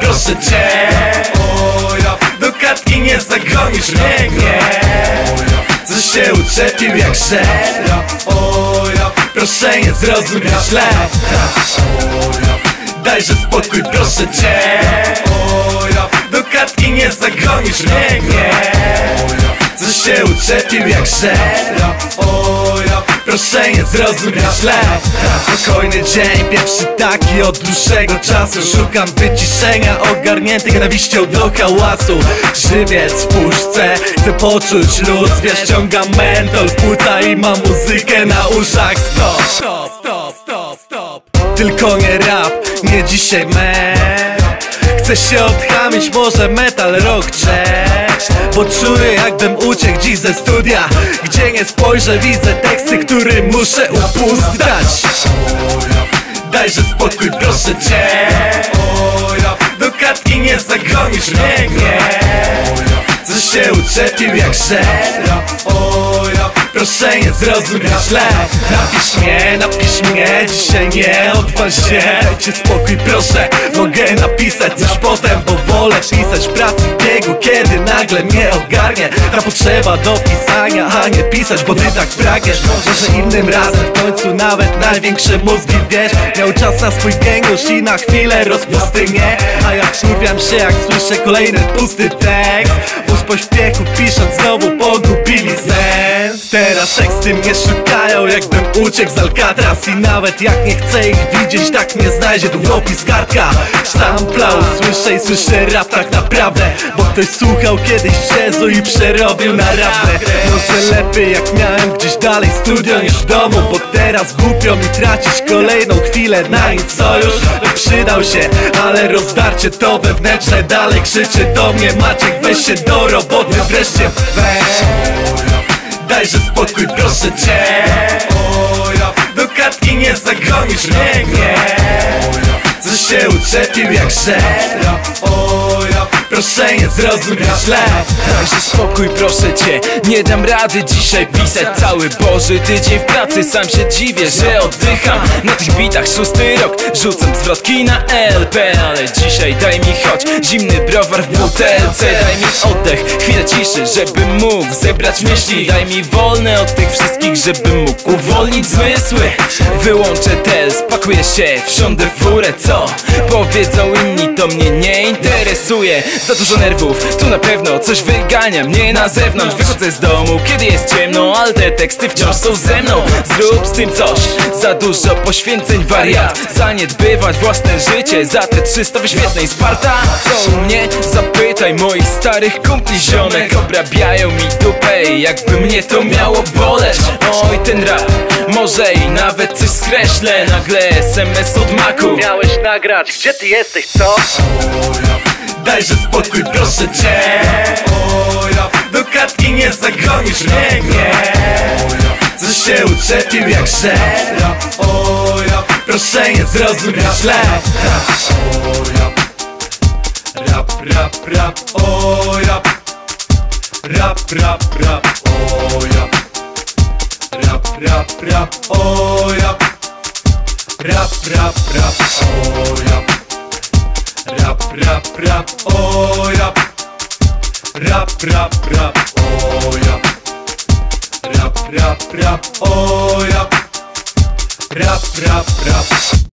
proszę cię. Do katki nie zagonisz mnie, nie. Co się uczepił jak szef proszę nie zrozum źle. Dajże spokój, proszę cię. Do katki nie zagonisz mnie, nie. Co się uczepił jak szef O, ja proszę nie zrozum mnie źle Spokojny dzień, pierwszy taki od dłuższego czasu. Szukam wyciszenia, ogarnięty nienawiścią do hałasu. Żywiec w puszce, chcę poczuć luz. Wiesz, ściągam mentol w płuca i mam muzykę na uszach. Stop, stop, stop, stop, stop. Tylko nie rap, nie dzisiaj me Chcę się odchamić, może metal rock cześć Bo czuję jakbym uciekł dziś ze studia Gdzie nie spojrzę widzę teksty, które muszę upuzdać Dajże spokój proszę cię. Do katki nie zagonisz mnie, nie. Co się uczepił jak szef proszę nie zrozum źle. Napisz mnie, napisz mnie, dzisiaj nie odwal się Dajcie spokój proszę, mogę napisać coś potem Bo wolę pisać pracy w biegu, kiedy nagle mnie ogarnie. Ta potrzeba do pisania, a nie pisać, bo ty tak pragniesz. Może innym razem w końcu nawet największe mózgi wiesz. Miał czas na swój geniusz i na chwilę rozpustynię A ja wkurwiam się jak słyszę kolejny pusty tekst. Bo z pośpiechu pisząc znowu pogubili sens Teraz teksty mnie szukają jakbym uciekł z Alcatraz I nawet jak nie chcę ich widzieć tak mnie znajdzie długopis kartka Samplał, słyszę i słyszę rap tak naprawdę Bo ktoś słuchał kiedyś jazzu i przerobił na rapę. Może lepiej jak miałem gdzieś dalej studio niż w domu Bo teraz głupio mi tracić kolejną chwilę na nic sojusz Przydał się, ale rozdarcie to wewnętrzne dalej krzyczy do mnie Maciek weź się do roboty wreszcie weź Dajże spokój, proszę cię. Do katki nie zagonisz mnie, nie. Co się uczepił jak szef O, ja proszę nie zrozum źle? Dajże spokój proszę cię, nie dam rady dzisiaj pisać Cały Boży tydzień w pracy, sam się dziwię, że oddycham. Na tych bitach szósty rok, rzucam zwrotki na LP Ale dzisiaj daj mi choć zimny browar w butelce. Daj mi oddech, chwilę ciszy, żebym mógł zebrać myśli. Daj mi wolne od tych wszystkich, żebym mógł uwolnić zmysły. Wyłączę tel, spakuję się, wsiądę w furę, co? Powiedzą inni, to mnie nie interesuje Za dużo nerwów, tu na pewno coś wygania mnie na zewnątrz. Wychodzę z domu, kiedy jest ciemno, ale te teksty wciąż są ze mną. Zrób z tym coś, za dużo poświęceń wariat. Zaniedbywać własne życie, za te 300 wyświetleń. Sparta Co u mnie? Zapytaj moich starych kumpli ziomek. Obrabiają mi dupę, jakby mnie to miało boleć. Oj ten rap, może i nawet coś skreślę. Nagle SMS od maku. Miałeś nagrać, gdzie ty jesteś, co? Dajże spokój, proszę cię. Do katki nie zagonisz mnie, nie. Co się uczepił jak ja proszę nie zrozum źle Rap, rap, rap, o, rap Rap, rap, rap, o, ja Rap, rap, rap, o, rap Rap, rap, rap, o, rap Rap, rap, rap, o, rap Rap, rap, rap, o, rap Rap, rap, rap, o, rap Rap, rap, rap